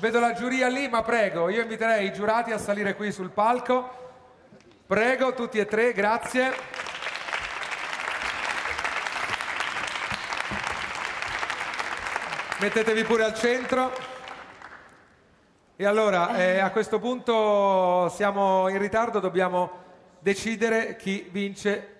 vedo la giuria lì, ma prego, io inviterei i giurati a salire qui sul palco. Prego, tutti e tre, grazie. Mettetevi pure al centro. E allora, eh, a questo punto siamo in ritardo, dobbiamo decidere chi vince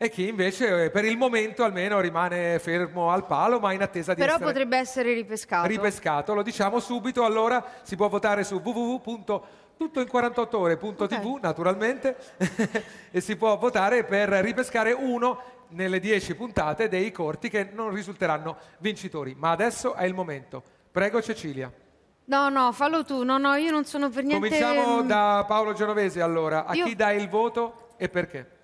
e chi invece eh, per il momento almeno rimane fermo al palo ma in attesa di Però essere potrebbe essere ripescato. ripescato. Lo diciamo subito, allora si può votare su www.tuttoin48ore.tv naturalmente e si può votare per ripescare uno nelle 10 puntate dei corti che non risulteranno vincitori. Ma adesso è il momento. Prego Cecilia. No, no, fallo tu. No, no, io non sono per niente... Cominciamo mm, da Paolo Genovese allora. A Io- chi dai il voto e perché?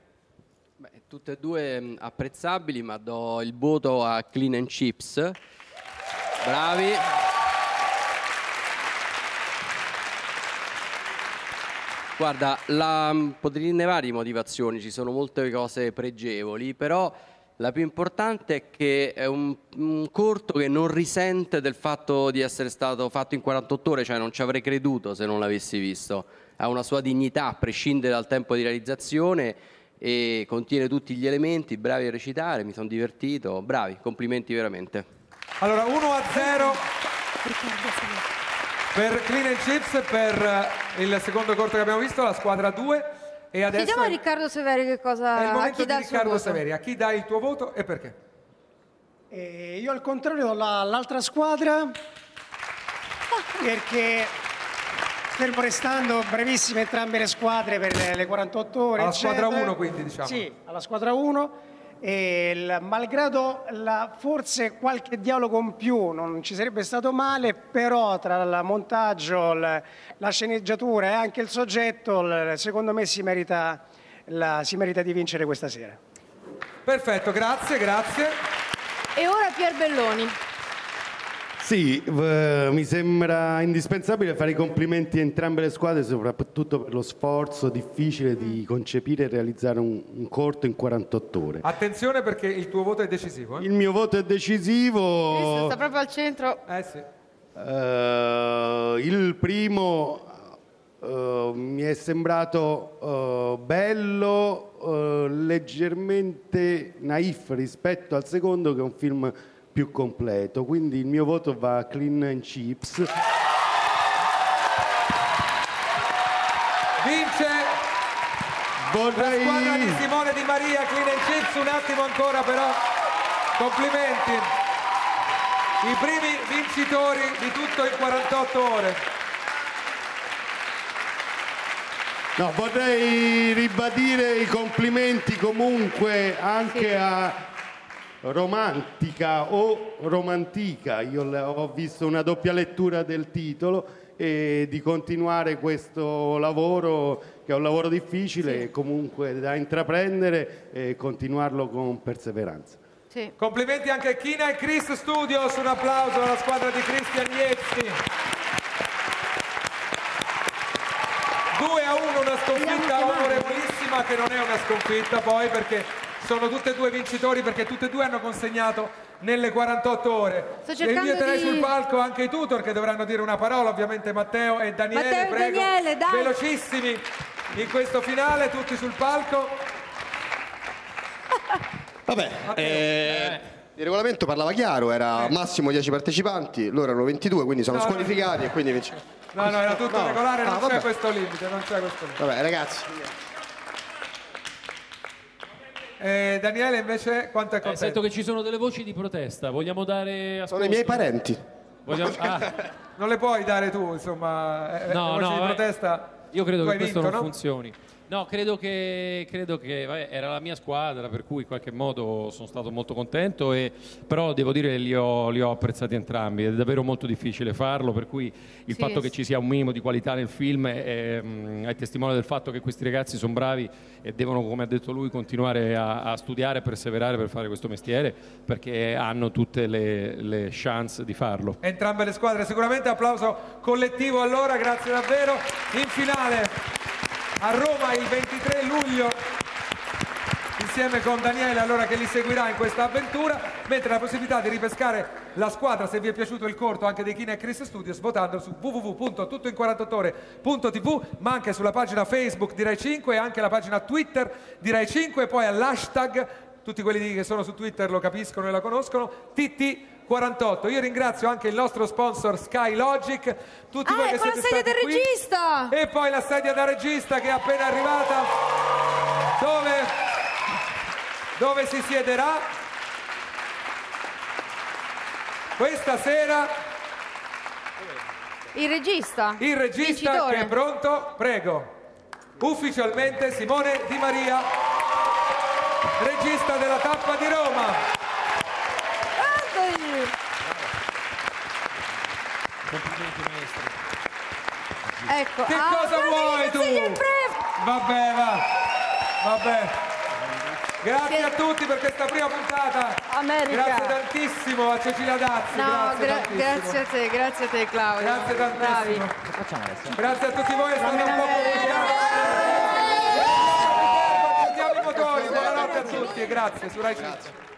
Beh, tutte e due mh, apprezzabili, ma do il voto a Clean and Chips. Bravi. Guarda, la, mh, potrei dirne varie motivazioni, ci sono molte cose pregevoli, però la più importante è che è un, un corto che non risente del fatto di essere stato fatto in 48 ore, cioè non ci avrei creduto se non l'avessi visto. Ha una sua dignità, a prescindere dal tempo di realizzazione e contiene tutti gli elementi, bravi a recitare, mi sono divertito, bravi, complimenti veramente. Allora 1 a 0 per Clean and Chips per eh, il secondo corto che abbiamo visto, la squadra 2 e adesso Chiediamo a è, Riccardo Severi che è cosa... il a momento chi di dà il Riccardo. Severi. A chi dai il tuo voto e perché? E io al contrario do la- all'altra squadra perché fermo restando brevissime entrambe le squadre per le, le 48 ore. Alla squadra eccetera. uno, quindi, diciamo. Sì, alla squadra 1. E il- malgrado la- forse qualche dialogo in più non ci sarebbe stato male, però tra il montaggio, l- la sceneggiatura e anche il soggetto, l- secondo me si merita, la- si merita di vincere questa sera. Perfetto, grazie, grazie. E ora Pier Belloni. Sì, v- mi sembra indispensabile fare i complimenti a entrambe le squadre, soprattutto per lo sforzo difficile di concepire e realizzare un, un corto in 48 ore. Attenzione perché il tuo voto è decisivo. eh? Il mio voto è decisivo. sta proprio al centro. Eh sì. Eh, il primo eh, mi è sembrato eh, bello, eh, leggermente naif rispetto al secondo che è un film più completo, quindi il mio voto va a Clean and Chips. Vince la Vorrei... squadra di Simone Di Maria, Clean and Chips, un attimo ancora però. Complimenti. I primi vincitori di tutto in 48 ore. No, vorrei ribadire i complimenti comunque anche a Romantica o Romantica, io ho visto una doppia lettura del titolo e di continuare questo lavoro che è un lavoro difficile e comunque da intraprendere e continuarlo con perseveranza. Sì. Complimenti anche a Kina e Chris Studios, un applauso alla squadra di Cristian Iezzi. 2 a 1, una sconfitta onorevolissima che non è una sconfitta poi perché sono tutte e due vincitori perché tutte e due hanno consegnato nelle 48 ore. Sto E cercando inviterei di- sul palco anche i tutor che dovranno dire una parola, ovviamente Matteo e Daniele, Matteo e prego. Daniele, dai. Velocissimi in questo finale, tutti sul palco. Vabbè, eh, il regolamento parlava chiaro, era massimo 10 partecipanti, loro erano 22, quindi sono No, no. squalificati e quindi vince. No, no, era tutto No. regolare, non Ah, c'è vabbè. questo limite, non c'è questo limite. Vabbè, ragazzi, Eh, Daniele invece quanto è Eh, contento? sento che ci sono delle voci di protesta. Vogliamo dare ascolto? sono i miei parenti. Vogliamo- ah, Non le puoi dare tu, insomma, eh, No, le voci no, di eh, protesta. io credo che questo vinto, non no? funzioni. No, credo che, credo che vabbè, era la mia squadra, per cui in qualche modo sono stato molto contento, e, però devo dire che li ho, li ho apprezzati entrambi, è davvero molto difficile farlo, per cui il Sì, fatto che ci sia un minimo di qualità nel film è, mm, è testimone del fatto che questi ragazzi sono bravi e devono, come ha detto lui, continuare a, a studiare e perseverare per fare questo mestiere, perché hanno tutte le, le chance di farlo. Entrambe le squadre, sicuramente applauso collettivo allora, grazie davvero. In finale a Roma il 23 luglio insieme con Daniele allora che li seguirà in questa avventura, mentre la possibilità di ripescare la squadra se vi è piaciuto il corto anche dei Kine e Chris Studios votando su www.tuttoin48ore.tv ma anche sulla pagina Facebook di Rai 5 e anche la pagina Twitter di Rai 5 e poi all'hashtag tutti quelli che sono su Twitter lo capiscono e la conoscono TT48 io ringrazio anche il nostro sponsor Skylogic tutti Ah, voi che ecco la siete sedia stati del qui. regista! e poi la sedia da regista che è appena arrivata dove, dove si siederà questa sera Il regista. il regista Vincitore. che è pronto prego ufficialmente Simone Di Maria regista della tappa di Roma Guardali. Ecco. che ah, cosa vuoi tu? vabbè va vabbè Grazie a tutti per questa prima puntata. America. Grazie tantissimo a Cecilia Dazzi. No, grazie, gra- tantissimo. grazie a te, grazie a te Claudio. Grazie tantissimo. Bravi. Grazie a tutti voi, è stato un po' complicato. Accendiamo i motori, buonanotte a tutti e grazie su Rai 5.